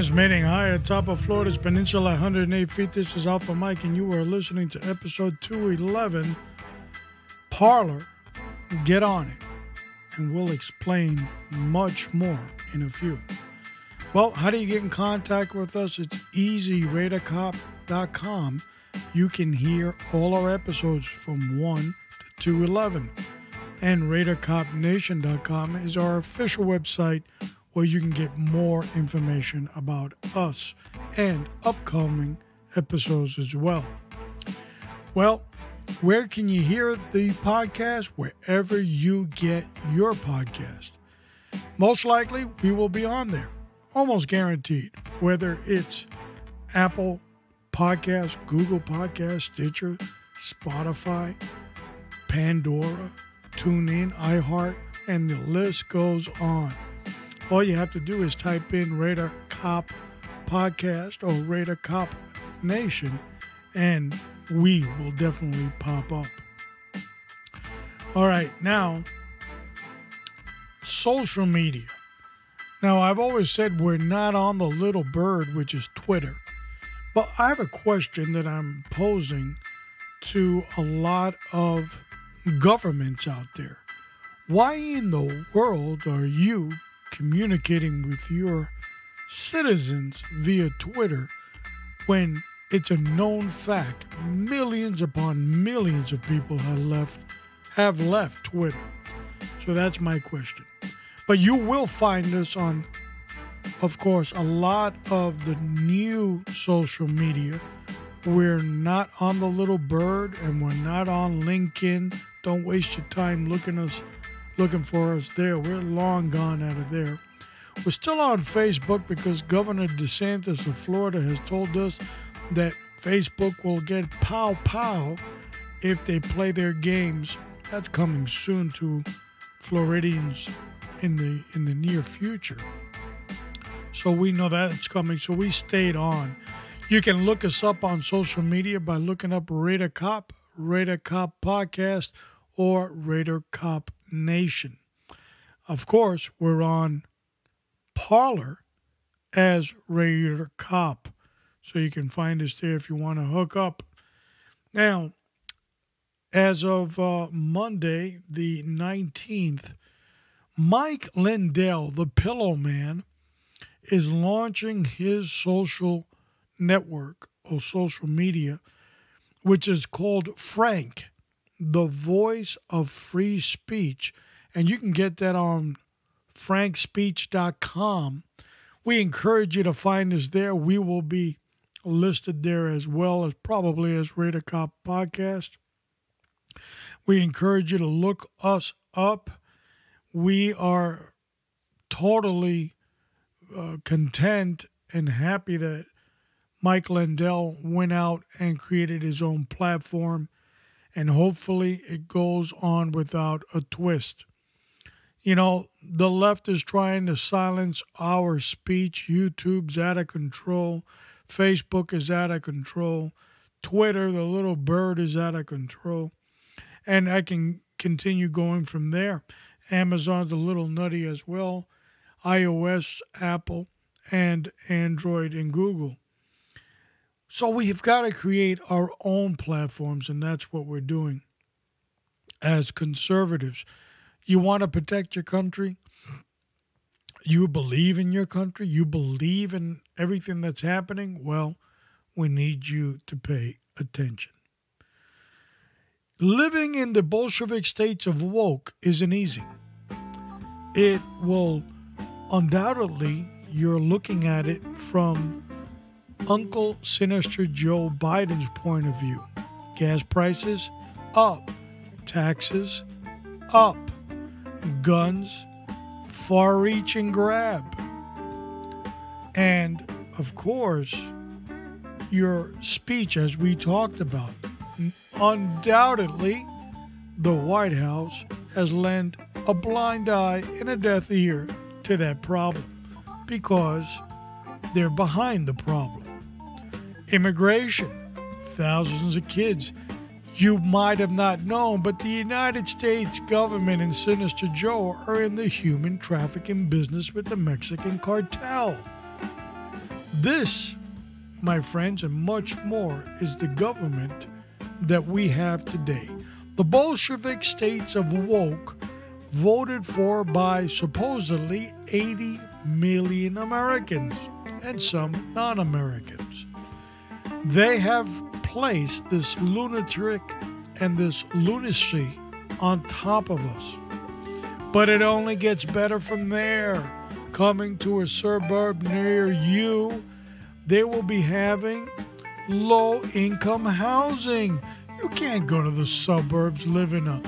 Transmitting high atop of Florida's peninsula, 108 feet. This is Alpha Mike, and you are listening to episode 211 Parler. Get on it, and we'll explain much more in a few. Well, how do you get in contact with us? It's easy, raidercop.com. You can hear all our episodes from 1 to 211. And raidercopnation.com is our official website where you can get more information about us and upcoming episodes as well. Well, where can you hear the podcast? Wherever you get your podcast. Most likely, we will be on there, almost guaranteed, whether it's Apple Podcast, Google Podcast, Stitcher, Spotify, Pandora, TuneIn, iHeart, and the list goes on. All you have to do is type in Raider Cop Podcast or Raider Cop Nation, and we will definitely pop up. All right, now, social media. Now, I've always said we're not on the little bird, which is Twitter. But I have a question that I'm posing to a lot of governments out there. Why in the world are you communicating with your citizens via Twitter when it's a known fact millions upon millions of people have left have left Twitter. So that's my question. But you will find us on of course a lot of the new social media. We're not on the little bird and we're not on LinkedIn. Don't waste your time looking us looking for us there. We're long gone out of there. We're still on Facebook because Governor DeSantis of Florida has told us that Facebook will get pow pow if they play their games. That's coming soon to Floridians in the in the near future. So we know that's coming. So we stayed on. You can look us up on social media by looking up Raider Cop, Raider Cop Podcast, or Raider Cop Nation. Of course, we're on Parler as Raider Cop. So you can find us there if you want to hook up. Now, as of uh, Monday, the 19th, Mike Lindell, the Pillow Man, is launching his social network or social media, which is called Frank the voice of free speech. And you can get that on frankspeech.com. We encourage you to find us there. We will be listed there as well as probably as Raider Cop Podcast. We encourage you to look us up. We are totally uh, content and happy that Mike Lindell went out and created his own platform and hopefully it goes on without a twist. You know, the left is trying to silence our speech. YouTube's out of control. Facebook is out of control. Twitter, the little bird, is out of control. And I can continue going from there. Amazon's a little nutty as well. iOS, Apple, and Android and Google. So we've got to create our own platforms, and that's what we're doing as conservatives. You want to protect your country? You believe in your country? You believe in everything that's happening? Well, we need you to pay attention. Living in the Bolshevik states of woke isn't easy. It will undoubtedly, you're looking at it from Uncle Sinister Joe Biden's point of view. Gas prices up, taxes up, guns far reach and grab. And of course, your speech, as we talked about, undoubtedly, the White House has lent a blind eye and a deaf ear to that problem because they're behind the problem immigration, thousands of kids. You might have not known, but the United States government and Sinister Joe are in the human trafficking business with the Mexican cartel. This, my friends, and much more is the government that we have today. The Bolshevik states of woke voted for by supposedly 80 million Americans and some non Americans. They have placed this lunatic and this lunacy on top of us. But it only gets better from there. Coming to a suburb near you, they will be having low income housing. You can't go to the suburbs, live in a,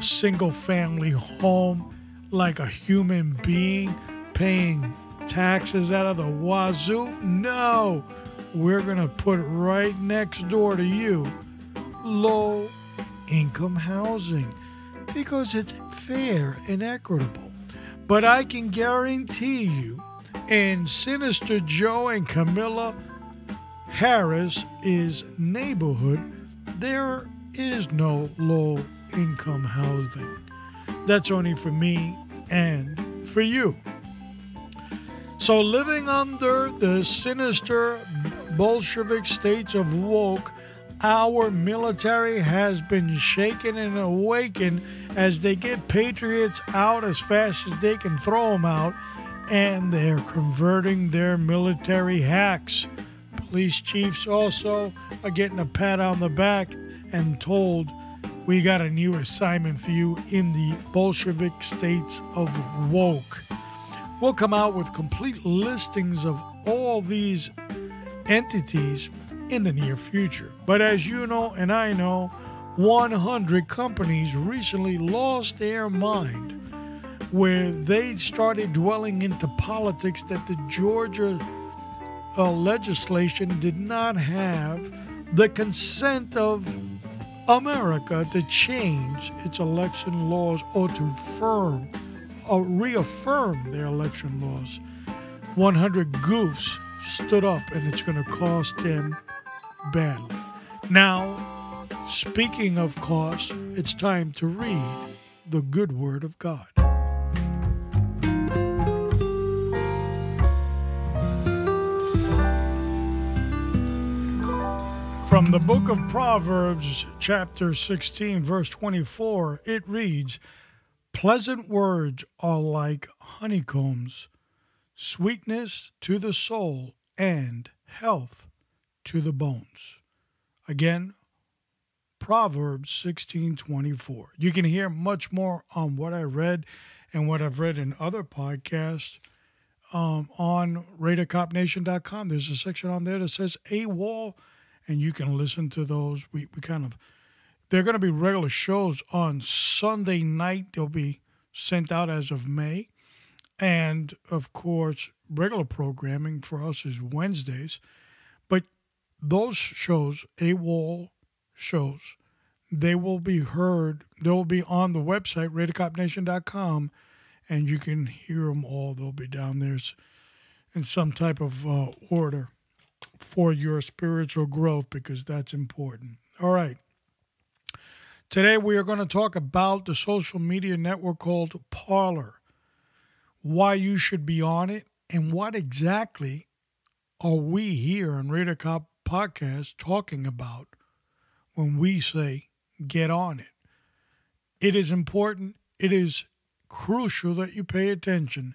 single family home like a human being, paying taxes out of the wazoo. No, we're going to put right next door to you low income housing because it's fair and equitable. But I can guarantee you, in Sinister Joe and Kamala Harris is neighborhood, there is no low income housing. That's only for me and for you. So, living under the sinister Bolshevik states of woke, our military has been shaken and awakened as they get patriots out as fast as they can throw them out, and they're converting their military hacks police chiefs also are getting a pat on the back and told, We got a new assignment for you in the Bolshevik states of woke. We'll come out with complete listings of all these entities in the near future. But as you know, and I know, 100 companies recently lost their mind where they started dwelling into politics that the Georgia uh, legislation did not have the consent of America to change its election laws or to firm or reaffirm their election laws. 100 goofs stood up, and it's going to cost them badly. Now, speaking of cost, it's time to read the good word of God. From the book of Proverbs, chapter 16, verse 24, it reads Pleasant words are like honeycombs, sweetness to the soul, and health to the bones. Again, Proverbs 16:24. You can hear much more on what I read and what I've read in other podcasts um, on RaiderCopNation.com. There's a section on there that says AWOL, and you can listen to those. We, we kind of, they're going to be regular shows on Sunday night. They'll be sent out as of May. And of course, regular programming for us is Wednesdays. But those shows, AWOL shows, they will be heard. They will be on the website, RaiderCopNation.com, and you can hear them all. They'll be down there in some type of uh, order for your spiritual growth because that's important. All right. Today we are going to talk about the social media network called Parler, why you should be on it, and what exactly are we here on Raider Cop Podcast talking about when we say get on it. It is important, it is crucial that you pay attention.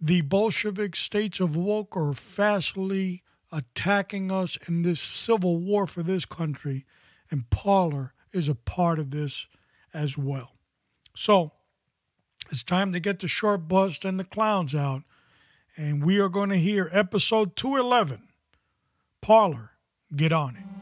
The Bolshevik states of woke are fastly attacking us in this civil war for this country, and Parler is a part of this as well. So it's time to get the short bust and the clowns out, and we are going to hear episode 211 Parler. get on it.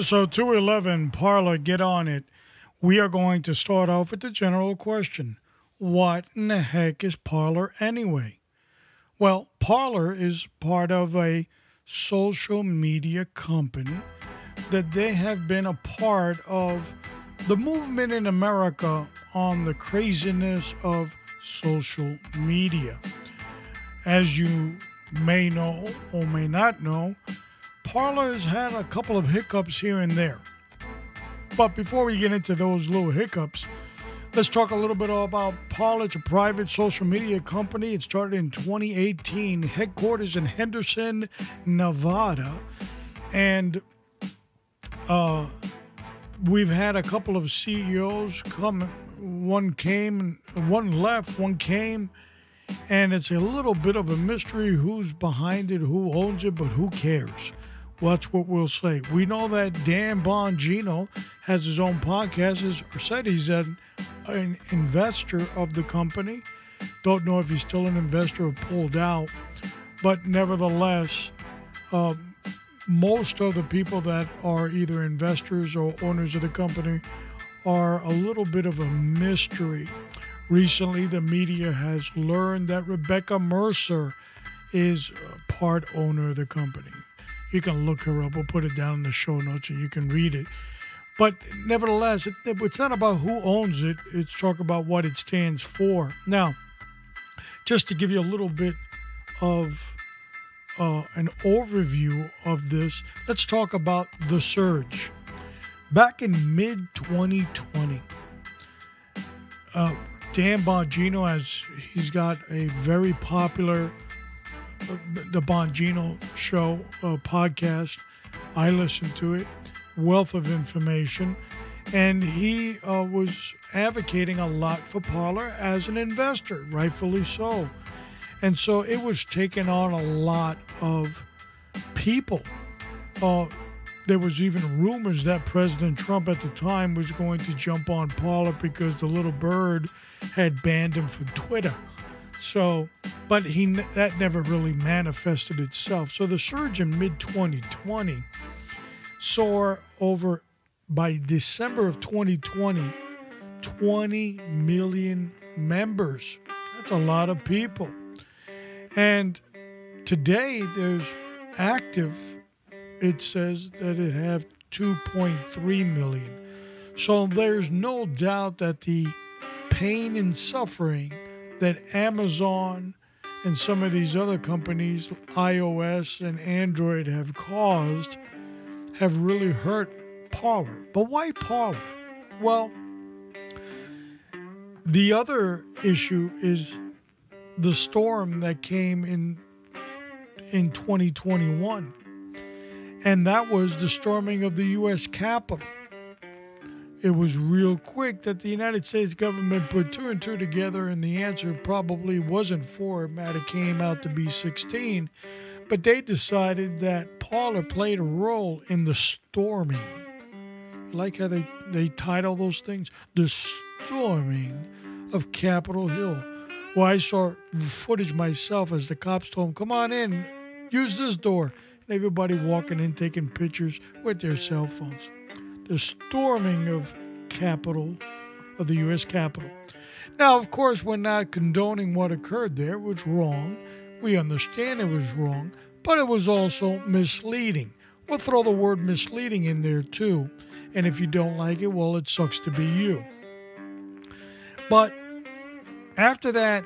Episode 211, Parler, get on it. We are going to start off with the general question What in the heck is Parler anyway? Well, Parler is part of a social media company that they have been a part of the movement in America on the craziness of social media. As you may know or may not know, Parler has had a couple of hiccups here and there. But before we get into those little hiccups, let's talk a little bit about Parler. It's a private social media company. It started in 2018, headquarters in Henderson, Nevada. And uh, we've had a couple of CEOs come. One came, one left, one came. And it's a little bit of a mystery who's behind it, who owns it, but who cares? That's what we'll say. We know that Dan Bongino has his own podcast. As said, he's an, an investor of the company. Don't know if he's still an investor or pulled out, but nevertheless, uh, most of the people that are either investors or owners of the company are a little bit of a mystery. Recently, the media has learned that Rebekah Mercer is part owner of the company. You can look her up. We'll put it down in the show notes and you can read it. But nevertheless, it, it's not about who owns it, it's talk about what it stands for. Now, just to give you a little bit of uh, an overview of this, let's talk about the surge. Back in mid 2020, uh, Dan Bongino has he's got a very popular the Bongino Show uh, podcast. I listened to it, wealth of information, and he uh, was advocating a lot for Parler as an investor, rightfully so. And so it was taking on a lot of people. Uh, there was even rumors that President Trump at the time was going to jump on Parler because the little bird had banned him from Twitter. So, but he that never really manifested itself. So the surge in mid 2020 saw over by December of 2020 20 million members. That's a lot of people. And today there's active it says that it have 2.3 million. So there's no doubt that the pain and suffering that Amazon and some of these other companies, iOS and Android, have caused have really hurt Parler. But why Parler? Well, the other issue is the storm that came in in 2021. And that was the storming of the US Capitol it was real quick that the United States government put two and two together, and the answer probably wasn't four. It might came out to be 16. But they decided that Parler played a role in the storming. like how they, they title those things? The storming of Capitol Hill. Well, I saw footage myself as the cops told come on in, use this door. And everybody walking in taking pictures with their cell phones the storming of Capitol, of the U.S. Capitol. Now, of course, we're not condoning what occurred there. It was wrong. We understand it was wrong, but it was also misleading. We'll throw the word misleading in there too. And if you don't like it, well, it sucks to be you. But after that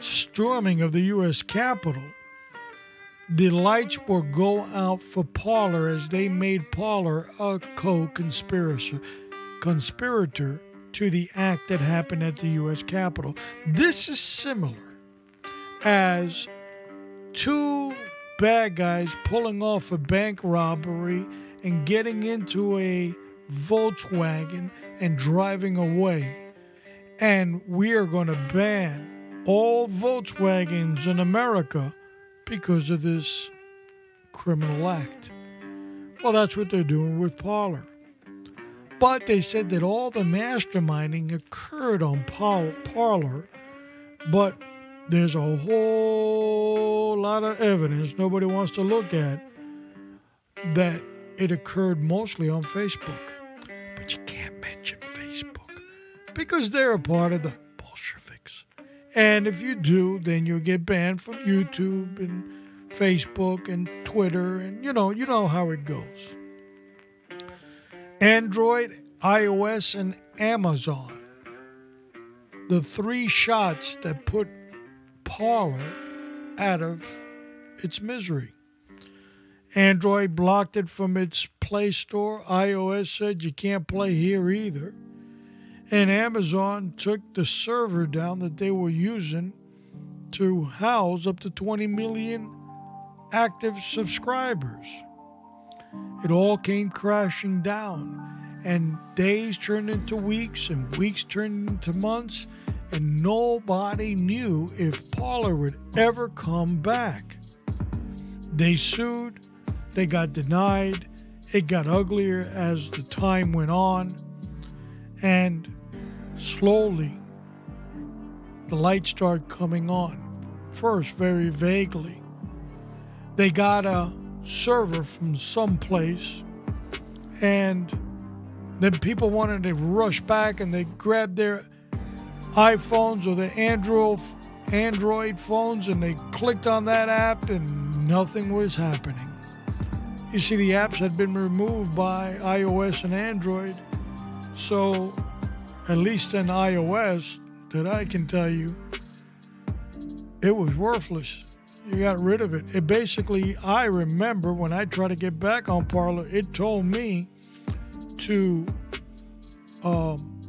storming of the U.S. Capitol, the lights will go out for Parler as they made Parler a co conspirator conspirator to the act that happened at the U.S. Capitol. This is similar as two bad guys pulling off a bank robbery and getting into a Volkswagen and driving away. And we are going to ban all Volkswagens in America because of this criminal act. Well, that's what they're doing with Parler. But they said that all the masterminding occurred on Parler, but there's a whole lot of evidence nobody wants to look at that it occurred mostly on Facebook. But you can't mention Facebook because they're a part of the. And if you do, then you'll get banned from YouTube and Facebook and Twitter and you know, you know how it goes. Android, iOS and Amazon. The three shots that put Parler out of its misery. Android blocked it from its Play Store. iOS said you can't play here either. And Amazon took the server down that they were using to house up to 20 million active subscribers. It all came crashing down, and days turned into weeks, and weeks turned into months, and nobody knew if Parler would ever come back. They sued, they got denied, it got uglier as the time went on, and slowly the lights start coming on. First, very vaguely. They got a server from someplace, and then people wanted to rush back and they grabbed their iPhones or their Android Android phones and they clicked on that app and nothing was happening. You see, the apps had been removed by iOS and Android, so at least in iOS, that I can tell you, it was worthless. You got rid of it. It basically, I remember when I tried to get back on Parler, it told me to um,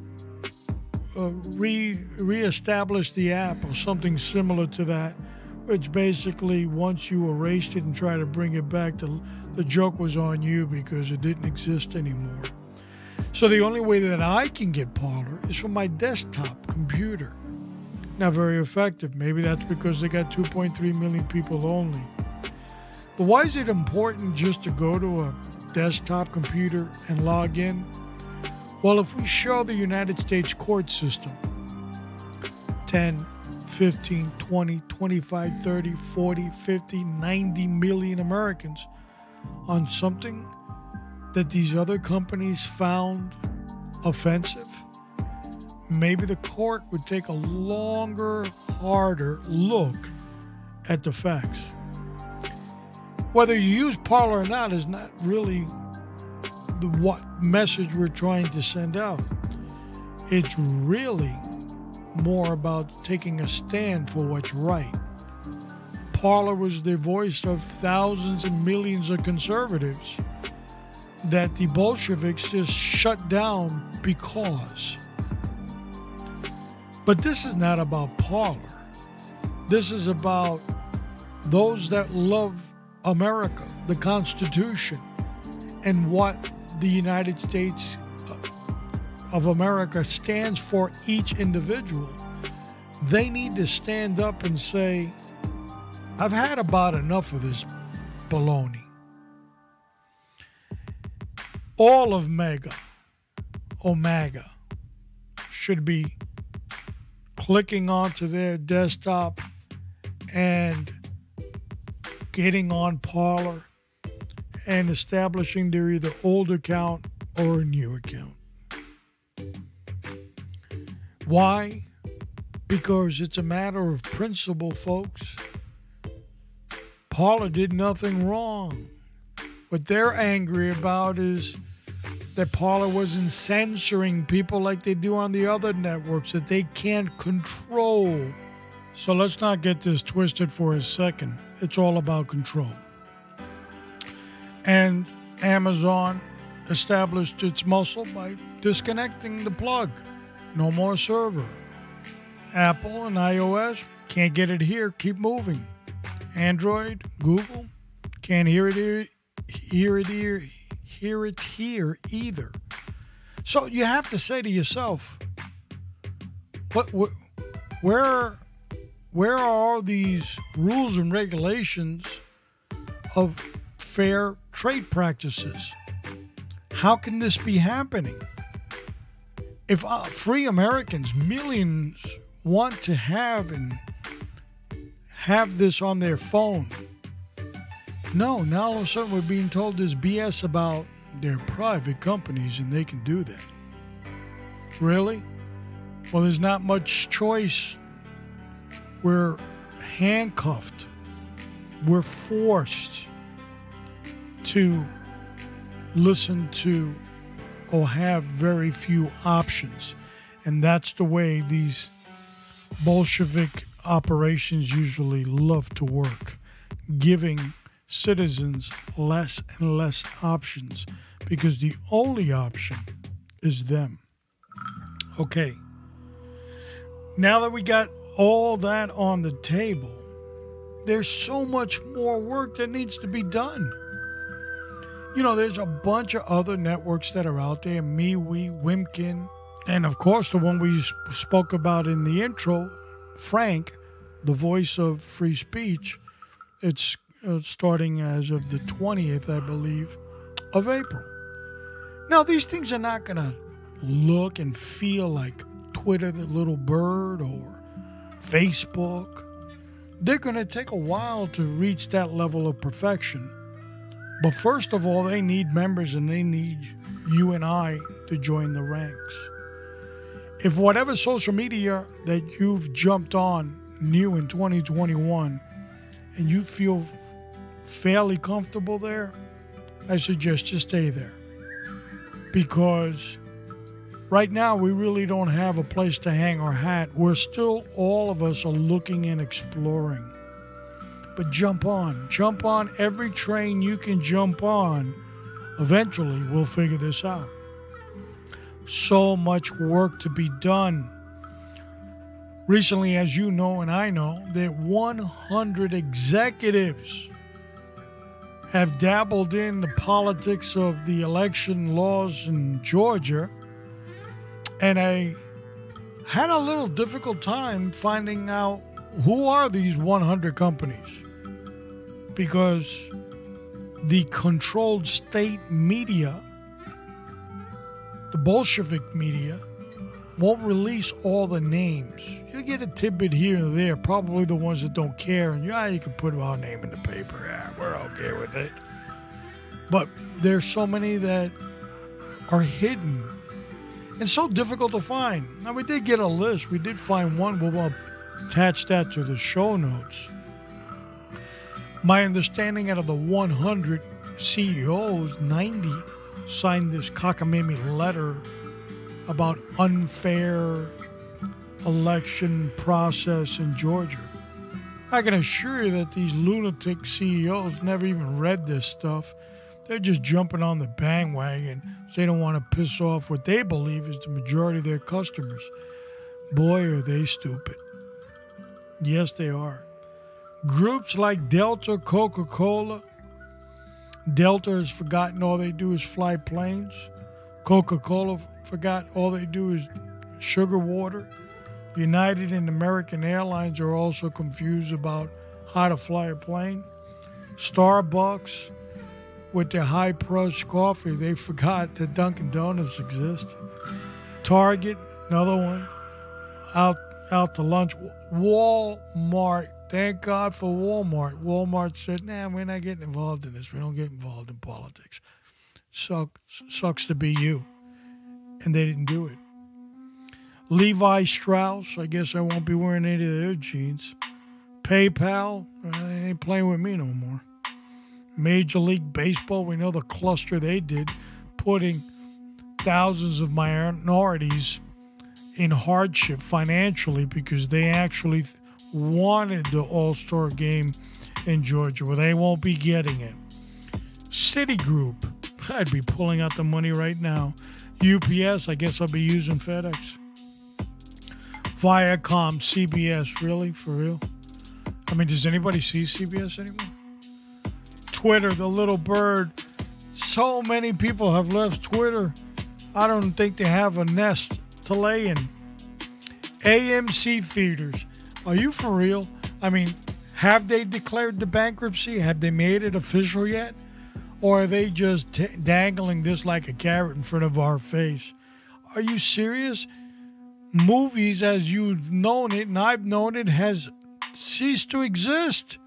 uh, re reestablish the app or something similar to that, which basically once you erased it and try to bring it back, the the joke was on you because it didn't exist anymore. So the only way that I can get Parler is from my desktop computer. Not very effective. Maybe that's because they got 2.3 million people only. But why is it important just to go to a desktop computer and log in? Well, if we show the United States court system 10, 15, 20, 25, 30, 40, 50, 90 million Americans on something that these other companies found offensive, maybe the court would take a longer, harder look at the facts. Whether you use Parler or not is not really the what message we're trying to send out. It's really more about taking a stand for what's right. Parler was the voice of thousands and millions of conservatives that the Bolsheviks just shut down because. But this is not about Parler. This is about those that love America, the Constitution, and what the United States of America stands for each individual. They need to stand up and say, I've had about enough of this baloney. All of Mega, Omega, should be clicking onto their desktop and getting on Parler and establishing their either old account or a new account. Why? Because it's a matter of principle, folks. Parler did nothing wrong. What they're angry about is that Parler wasn't censoring people like they do on the other networks that they can't control. So let's not get this twisted for a second. It's all about control. And Amazon established its muscle by disconnecting the plug. No more server. Apple and iOS can't get it here, keep moving. Android, Google, can't hear it here, hear it here, hear it here either. So you have to say to yourself, what, where, where are these rules and regulations of fair trade practices? How can this be happening? If uh, free Americans, millions, want to have and have this on their phone, No, now all of a sudden we're being told this BS about their private companies and they can do that. Really? Well, there's not much choice. We're handcuffed. We're forced to listen to or have very few options. And that's the way these Bolshevik operations usually love to work, giving citizens less and less options because the only option is them. Okay. Now that we got all that on the table, there's so much more work that needs to be done. You know, there's a bunch of other networks that are out there MeWe, Wimkin, and of course, the one we spoke about in the intro, Frank, the voice of free speech. It's uh, starting as of the 20th, I believe, of April. Now, these things are not going to look and feel like Twitter, the little bird, or Facebook. They're going to take a while to reach that level of perfection. But first of all, they need members and they need you and I to join the ranks. If whatever social media that you've jumped on new in 2021 and you feel fairly comfortable there, I suggest you stay there. Because right now we really don't have a place to hang our hat. We're still, all of us are looking and exploring. But jump on, jump on every train you can jump on. Eventually, we'll figure this out. So much work to be done. Recently, as you know and I know, that 100 executives have dabbled in the politics of the election laws in Georgia, and I had a little difficult time finding out who are these 100 companies. Because the controlled state media, the Bolshevik media, won't release all the names. You'll get a tidbit here and there, probably the ones that don't care, and yeah, you can put our name in the paper. Yeah, we're okay with it. But there's so many that are hidden and so difficult to find. Now we did get a list. We did find one. We'll attach that to the show notes. My understanding out of the 100 CEOs, 90 signed this cockamamie letter about unfair election process in Georgia. I can assure you that these lunatic CEOs never even read this stuff. They're just jumping on the bandwagon. They don't want to piss off what they believe is the majority of their customers. Boy, are they stupid. Yes, they are. Groups like Delta, Coca Cola. Delta has forgotten all they do is fly planes. Coca Cola forgot all they do is sugar water. United and American Airlines are also confused about how to fly a plane. Starbucks, with their high priced coffee, they forgot that Dunkin' Donuts exist. Target, another one, out out to lunch. Walmart, thank God for Walmart. Walmart said, "Nah, we're not getting involved in this. We don't get involved in politics." Sucks, sucks to be you, and they didn't do it. Levi Strauss, I guess I won't be wearing any of their jeans. PayPal, they ain't playing with me no more. Major League Baseball, we know the cluster they did, putting thousands of minorities in hardship financially because they actually wanted the All Star game in Georgia, where they won't be getting it. Citigroup, I'd be pulling out the money right now. UPS, I guess I'll be using FedEx. Viacom, CBS, really? For real? I mean, does anybody see CBS anymore? Twitter, the little bird. So many people have left Twitter. I don't think they have a nest to lay in. AMC theaters. Are you for real? I mean, have they declared the bankruptcy? Have they made it official yet? Or are they just t- dangling this like a carrot in front of our face? Are you serious? Movies, as you've known it and I've known it, has ceased to exist.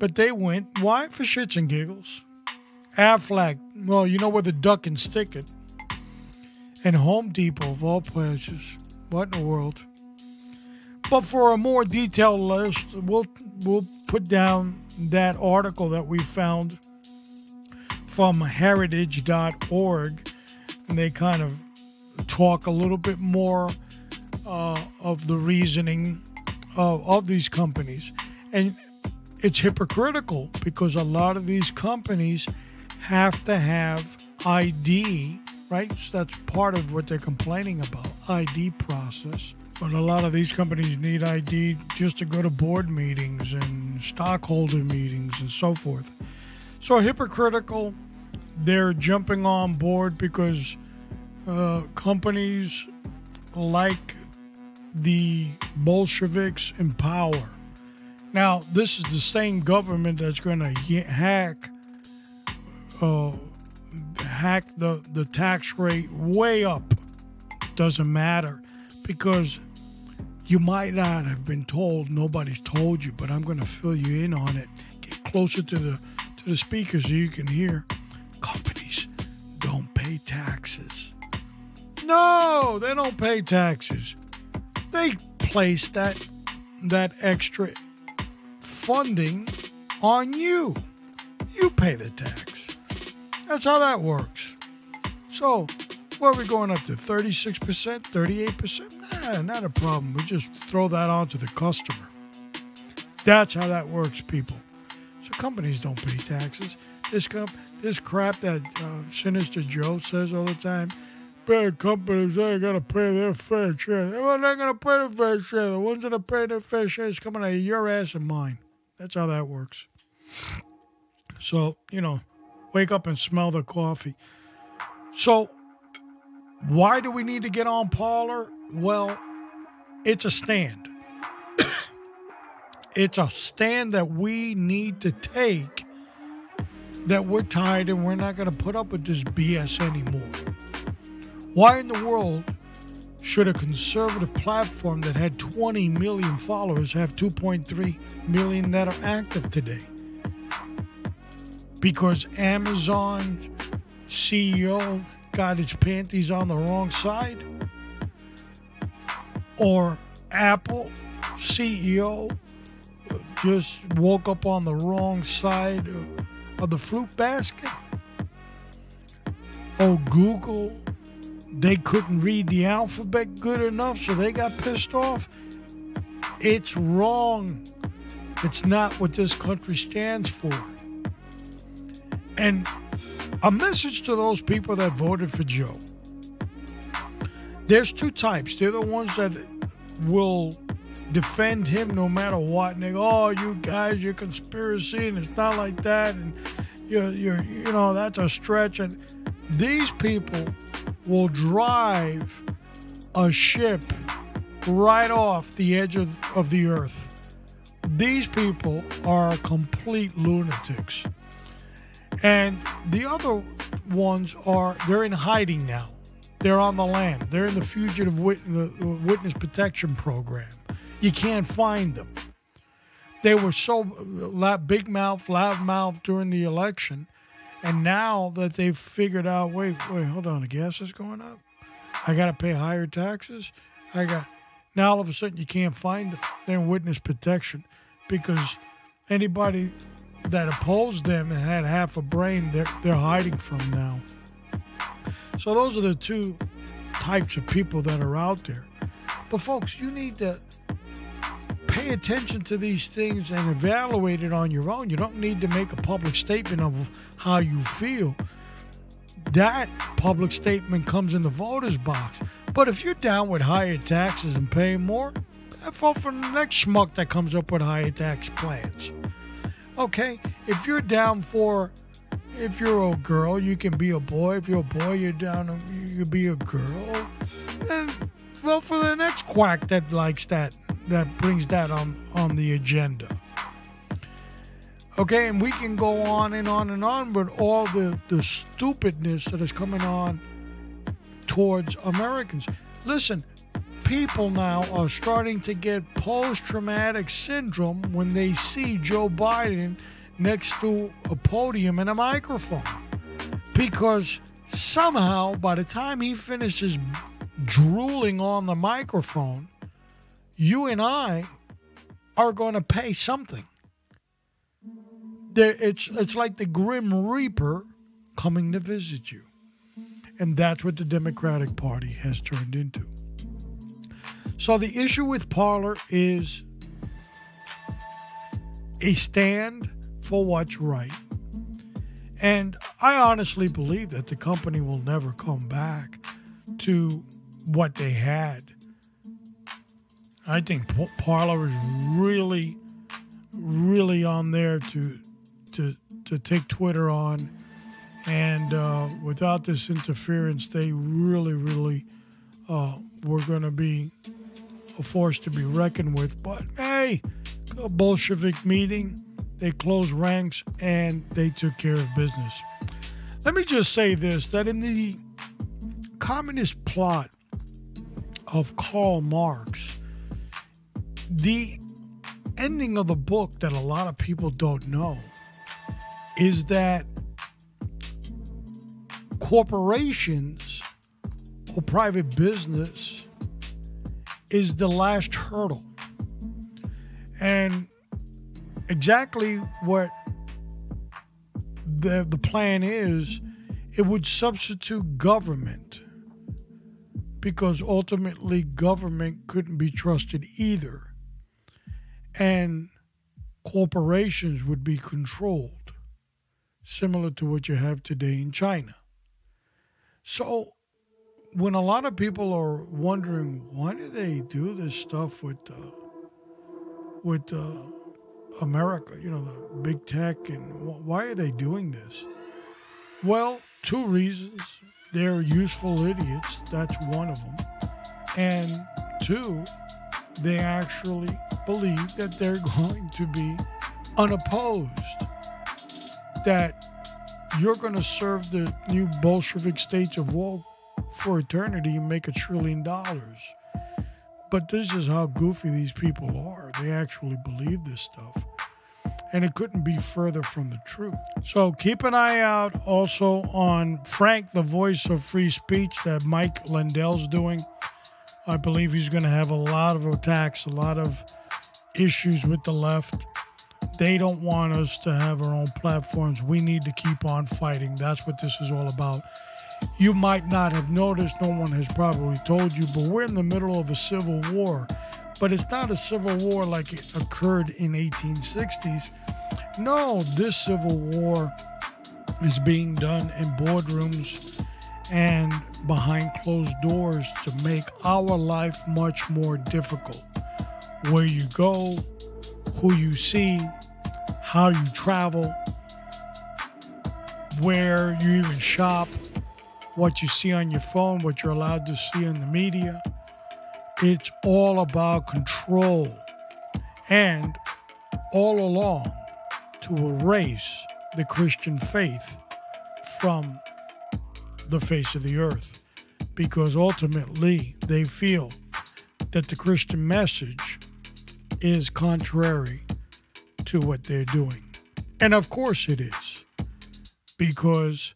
but they went. Why? For shits and giggles. Aflac, well, you know where the duck and stick it. And Home Depot, of all places. What in the world? But for a more detailed list, we'll we'll put down that article that we found from heritage.org and they kind of talk a little bit more uh, of the reasoning of, of these companies. And it's hypocritical because a lot of these companies have to have ID, right? So that's part of what they're complaining about ID process. But a lot of these companies need ID just to go to board meetings and stockholder meetings and so forth. So hypocritical. They're jumping on board because uh, companies like the Bolsheviks in power. Now, this is the same government that's going to hack uh, hack the, the tax rate way up. Doesn't matter because you might not have been told. Nobody's told you, but I'm going to fill you in on it. Get closer to the to the speaker so you can hear. Companies don't pay taxes. No, they don't pay taxes. They place that that extra funding on you. You pay the tax. That's how that works. So, what are we going up to? 36%, 38%? Nah, not a problem. We just throw that on to the customer. That's how that works, people. Companies don't pay taxes. This comp- this crap that uh, Sinister Joe says all the time bad companies ain't gonna pay their fair share. Well, they're gonna pay their fair share. The ones that are paying their fair share is coming out of your ass and mine. That's how that works. So, you know, wake up and smell the coffee. So, why do we need to get on Parler? Well, it's a stand. It's a stand that we need to take that we're tired and we're not going to put up with this BS anymore. Why in the world should a conservative platform that had 20 million followers have 2.3 million that are active today? Because Amazon CEO got his panties on the wrong side? Or Apple CEO just woke up on the wrong side of the fruit basket? Oh, Google they couldn't read the alphabet good enough, so they got pissed off. It's wrong. It's not what this country stands for. And a message to those people that voted for Joe. There's two types. They're the ones that will defend him no matter what. And they go, oh, you guys, you're conspiracy, and it's not like that. And you're, you're, you know, that's a stretch. And these people will drive a ship right off the edge of, of the earth. These people are complete lunatics. And the other ones are, they're in hiding now. They're on the land. They're in the Fugitive Witness Protection Program. You can't find them. They were so big mouth, loud mouth during the election and now that they've figured out, wait, wait, hold on, the gas is going up. I got to pay higher taxes. I got now all of a sudden you can't find them. They're in witness protection because anybody that opposed them and had half a brain, they're they're hiding from now. So those are the two types of people that are out there. But folks, you need to pay attention to these things and evaluate it on your own. You don't need to make a public statement of how you feel. That public statement comes in the voter's box. But if you're down with higher taxes and paying more, vote for the next schmuck that comes up with higher tax plans. Okay? If you're down for, if you're a girl, you can be a boy. If you're a boy, you're down, you can be a girl. Then vote for the next quack that likes that that brings that on on the agenda. Okay, and we can go on and on and on with all the, the stupidness that is coming on towards Americans. Listen, people now are starting to get post traumatic syndrome when they see Joe Biden next to a podium and a microphone. Because somehow, by the time he finishes drooling on the microphone, you and I are going to pay something. There, it's, it's like the Grim Reaper coming to visit you. And that's what the Democratic Party has turned into. So the issue with Parler is a stand for what's right. And I honestly believe that the company will never come back to what they had. I think Parler is really, really on there to to to take Twitter on, and uh, without this interference, they really, really uh, were going to be a force to be reckoned with. But hey, a Bolshevik meeting, they closed ranks and they took care of business. Let me just say this: that in the communist plot of Karl Marx, the ending of the book that a lot of people don't know is that corporations or private business is the last hurdle. And exactly what the, the plan is, it would substitute government because ultimately government couldn't be trusted either. And corporations would be controlled, similar to what you have today in China. So, when a lot of people are wondering why do they do this stuff with uh, with uh, America, you know, the big tech, and why are they doing this? Well, two reasons they're useful idiots. That's one of them. And two, they actually believe that they're going to be unopposed, that you're going to serve the new Bolshevik states of war for eternity and make a trillion dollars. But this is how goofy these people are. They actually believe this stuff and it couldn't be further from the truth. So keep an eye out also on Frank, the voice of free speech that Mike Lindell's doing. I believe he's going to have a lot of attacks, a lot of issues with the left. They don't want us to have our own platforms. We need to keep on fighting. That's what this is all about. You might not have noticed, no one has probably told you, but we're in the middle of a civil war. But it's not a civil war like it occurred in 1860s no, this civil war is being done in boardrooms and behind closed doors to make our life much more difficult. Where you go, who you see, how you travel, where you even shop, what you see on your phone, what you're allowed to see in the media. It's all about control. And all along, to erase the Christian faith from the face of the earth because ultimately they feel that the Christian message is contrary to what they're doing. And of course it is, because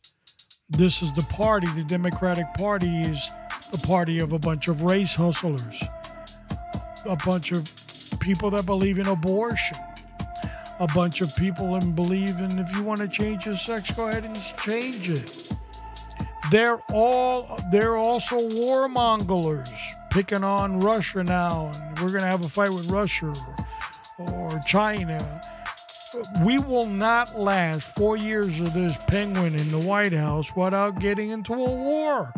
this is the party, the Democratic Party is the party of a bunch of race hustlers, a bunch of people that believe in abortion, a bunch of people and believe in if you want to change your sex, go ahead and change it. They're all they're also warmongers, picking on Russia now, and we're gonna have a fight with Russia or, or China. We will not last four years of this penguin in the White House without getting into a war.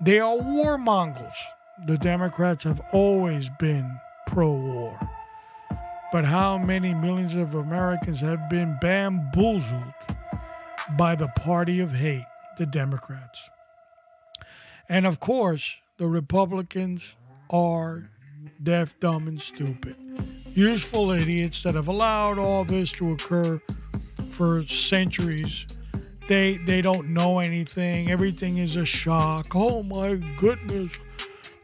They are warmongers. The Democrats have always been pro war. But how many millions of Americans have been bamboozled by the party of hate, the Democrats? And of course, the Republicans are deaf, dumb, and stupid. Useful idiots that have allowed all this to occur for centuries. They they don't know anything. Everything is a shock. Oh my goodness.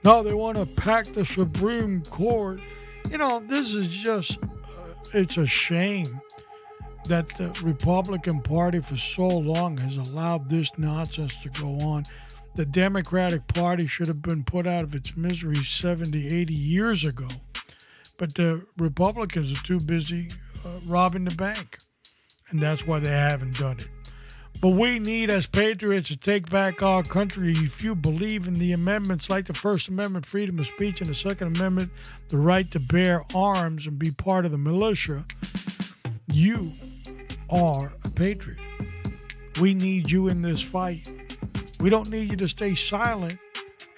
Now they want to pack the Supreme Court. You know, this is just, uh, it's a shame that the Republican Party for so long has allowed this nonsense to go on. The Democratic Party should have been put out of its misery 70, 80 years ago. But the Republicans are too busy uh, robbing the bank. And that's why they haven't done it. But we need, as patriots, to take back our country. If you believe in the amendments like the First Amendment, freedom of speech, and the Second Amendment, the right to bear arms and be part of the militia, you are a patriot. We need you in this fight. We don't need you to stay silent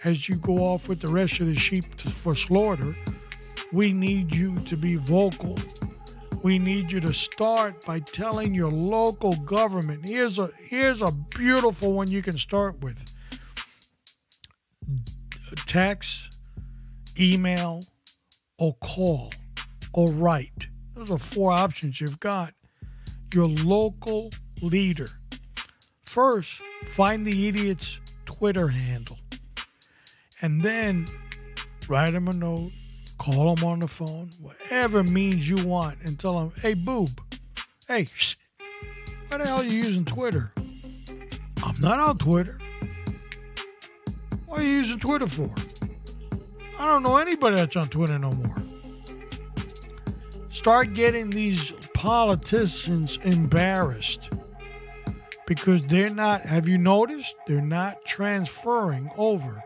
as you go off with the rest of the sheep to, for slaughter. We need you to be vocal we need you to start by telling your local government. Here's a here's a beautiful one you can start with. Text, email, or call, or write. Those are four options you've got. Your local leader. First, find the idiot's Twitter handle. And then write him a note Call them on the phone, whatever means you want, and tell them, hey, boob, hey, shh, why the hell are you using Twitter? I'm not on Twitter. What are you using Twitter for? I don't know anybody that's on Twitter no more. Start getting these politicians embarrassed because they're not, have you noticed? They're not transferring over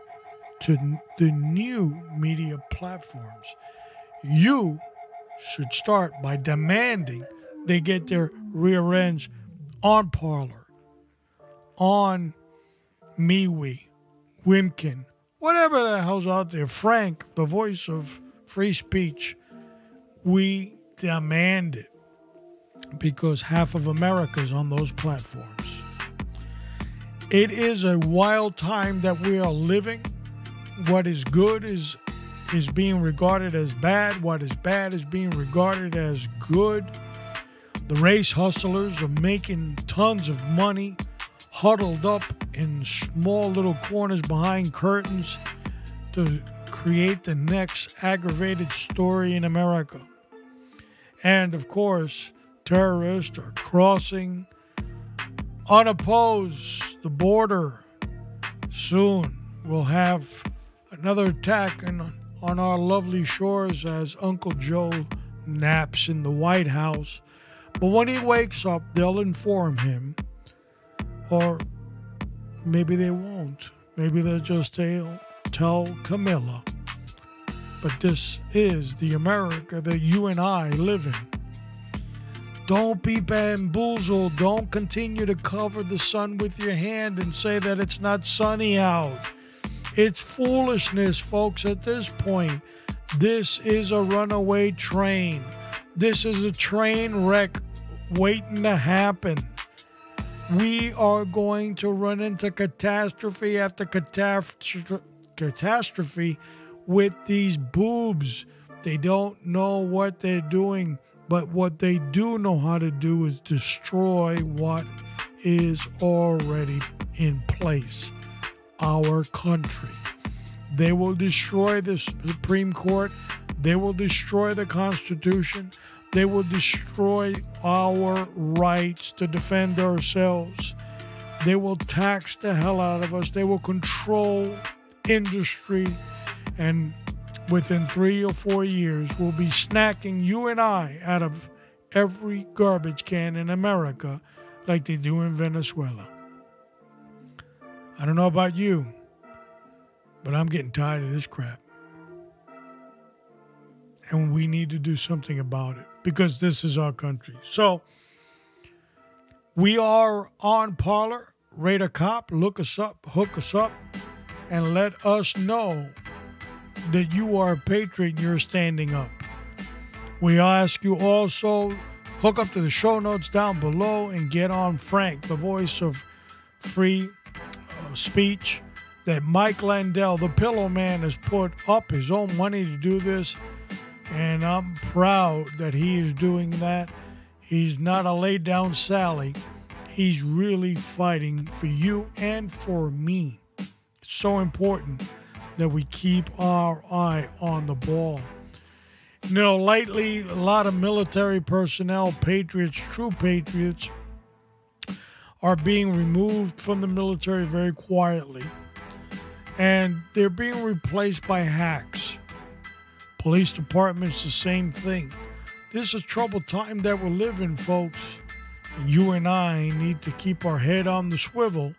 to the new media platforms. You should start by demanding they get their rear ends on Parler, on MeWe, Wimkin, whatever the hell's out there, Frank, the voice of free speech. We demand it because half of America is on those platforms. It is a wild time that we are living what is good is is being regarded as bad, what is bad is being regarded as good. The race hustlers are making tons of money, huddled up in small little corners behind curtains to create the next aggravated story in America. And of course, terrorists are crossing unopposed the border. Soon we'll have another attack on, on our lovely shores as Uncle Joe naps in the White House. But when he wakes up, they'll inform him. Or maybe they won't. Maybe they'll just tell, tell Kamala. But this is the America that you and I live in. Don't be bamboozled. Don't continue to cover the sun with your hand and say that it's not sunny out. It's foolishness, folks, at this point. This is a runaway train. This is a train wreck waiting to happen. We are going to run into catastrophe after catastrophe with these boobs. They don't know what they're doing, but what they do know how to do is destroy what is already in place our country. They will destroy the Supreme Court. They will destroy the Constitution. They will destroy our rights to defend ourselves. They will tax the hell out of us. They will control industry. And within three or four years, we'll be snacking you and I out of every garbage can in America like they do in Venezuela. I don't know about you, but I'm getting tired of this crap. And we need to do something about it because this is our country. So we are on Parler. Rate a cop, look us up, hook us up, and let us know that you are a patriot you're standing up. We ask you also hook up to the show notes down below and get on Frank, the voice of free uh, speech that Mike Lindell, the Pillow Man, has put up his own money to do this. And I'm proud that he is doing that. He's not a laid down Sally. He's really fighting for you and for me. It's so important that we keep our eye on the ball. You know, lately, a lot of military personnel, patriots, true patriots, are being removed from the military very quietly. And they're being replaced by hacks. Police departments, the same thing. This is troubled time that we're living, folks. And you and I need to keep our head on the swivel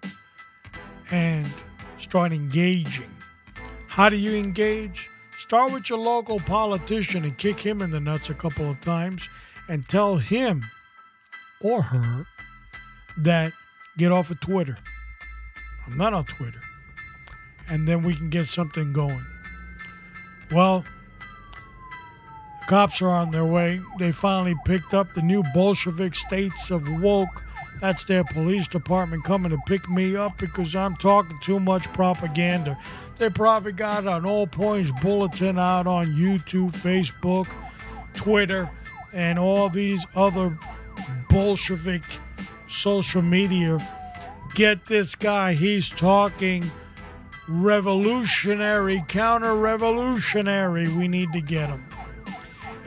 and start engaging. How do you engage? Start with your local politician and kick him in the nuts a couple of times and tell him or her that get off of Twitter. I'm not on Twitter. And then we can get something going. Well, cops are on their way. They finally picked up the new Bolshevik states of woke. That's their police department coming to pick me up because I'm talking too much propaganda. They probably got an all points bulletin out on YouTube, Facebook, Twitter, and all these other Bolshevik social media. Get this guy, he's talking revolutionary, counter revolutionary. We need to get him.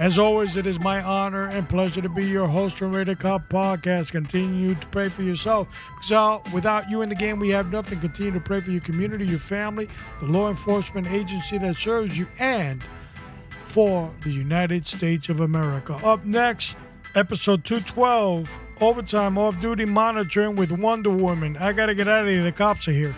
As always, it is my honor and pleasure to be your host on Raider Cop Podcast. Continue to pray for yourself. So, without you in the game, we have nothing. Continue to pray for your community, your family, the law enforcement agency that serves you, and for the United States of America. Up next, episode 212 Overtime Off Duty Monitoring with Wonder Woman. I got to get out of here. The cops are here.